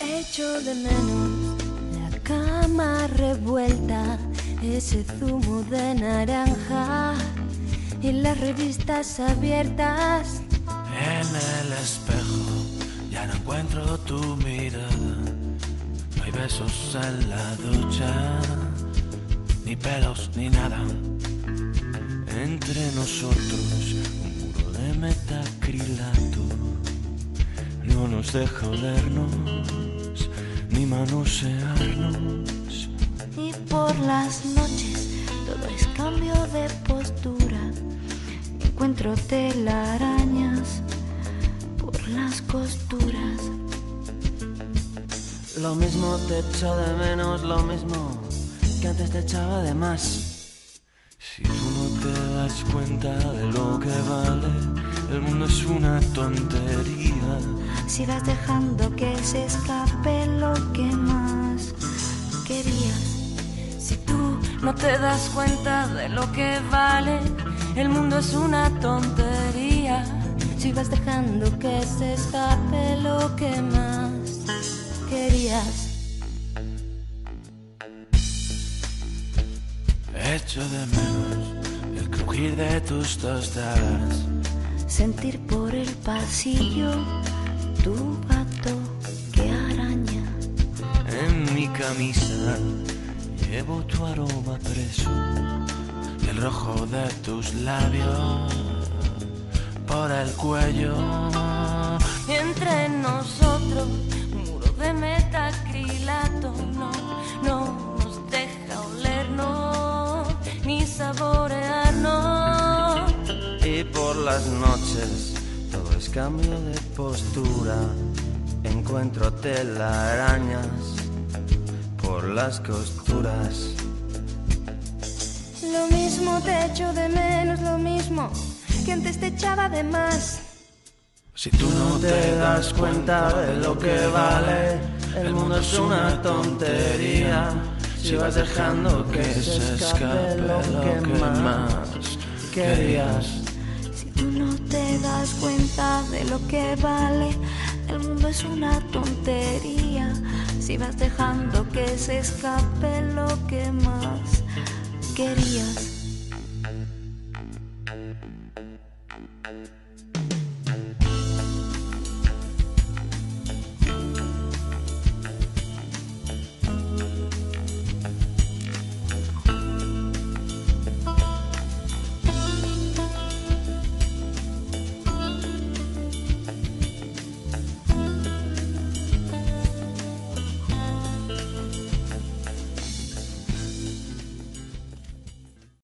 Echo de menos la cama revuelta, ese zumo de naranja y las revistas abiertas. En el espejo ya no encuentro tu mirada, no hay besos en la ducha, ni pelos ni nada entre nosotros un muro de metacrilato no nos deja olernos ni manosearnos. Y por las noches todo es cambio de postura. Encuentro telarañas por las costuras. Lo mismo te echo de menos, lo mismo que antes te echaba de más. Si tú no das cuenta de lo que vale, el mundo es una tontería. Si vas dejando que se escape lo que más querías. Si tú no te das cuenta de lo que vale, el mundo es una tontería. Si vas dejando que se escape lo que más querías. Echo de menos el crujir de tus tostadas. Sentir por el pasillo tu gato que araña. En mi camisa llevo tu aroma preso y el rojo de tus labios por el cuello. Y entre nosotros, un muro de metacrilato no, no nos deja olernos ni saborearnos. Las noches todo es cambio de postura. Encuentro telarañas por las costuras. Lo mismo te echo de menos, lo mismo que antes te echaba de más. Si tú No te das cuenta de lo que vale, el mundo es una tontería. Si vas dejando que se escape lo que más querías. Tú no te das cuenta de lo que vale. El mundo es una tontería. Si vas dejando que se escape lo que más querías.